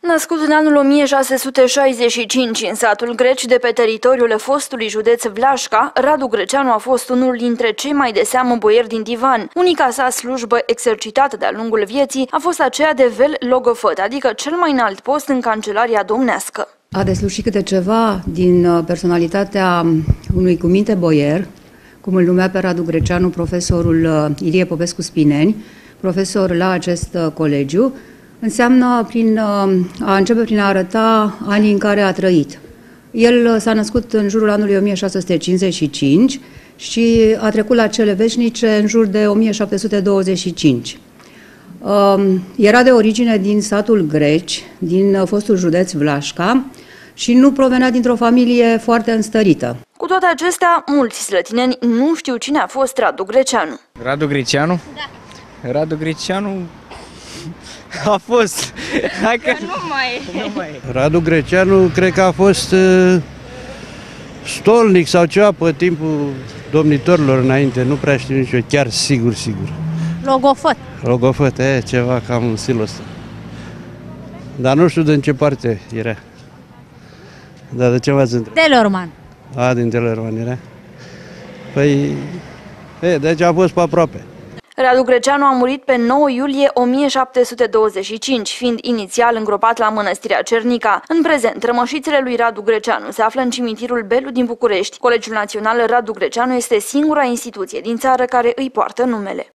Născut în anul 1665 în satul Greci de pe teritoriul fostului județ Vlașca, Radu Greceanu a fost unul dintre cei mai de seamă boieri din divan. Unica sa slujbă exercitată de-a lungul vieții a fost aceea de vel logofăt, adică cel mai înalt post în cancelaria domnească. A deslușit câte ceva din uh, personalitatea unui cuminte boier, cum îl numea pe Radu Greceanu profesorul uh, Ilie Popescu Spineni, profesor la acest uh, colegiu, înseamnă prin, a începe prin a arăta anii în care a trăit. El s-a născut în jurul anului 1655 și a trecut la cele veșnice în jur de 1725. Era de origine din satul Greci, din fostul județ Vlașca și nu provenea dintr-o familie foarte înstărită. Cu toate acestea, mulți slătineni nu știu cine a fost Radu Greceanu. Radu Greceanu? Da. Radu Greceanu a fost. Hai că... Nu mai Nu mai Radu Greceanu cred că a fost uh, stolnic sau ceva pe timpul domnitorilor înainte, nu prea știu nici eu, chiar sigur, sigur. Logofăt. Logofăt, e, ceva cam în stilul ăsta. Dar nu știu din ce parte era. Dar de ce v-ați întrebat? Telorman. A, din Telerman era? Păi, e, deci a fost pe aproape. Radu Greceanu a murit pe 9 iulie 1725, fiind inițial îngropat la mănăstirea Cernica. În prezent, rămășițele lui Radu Greceanu se află în cimitirul Belu din București. Colegiul Național Radu Greceanu este singura instituție din țară care îi poartă numele.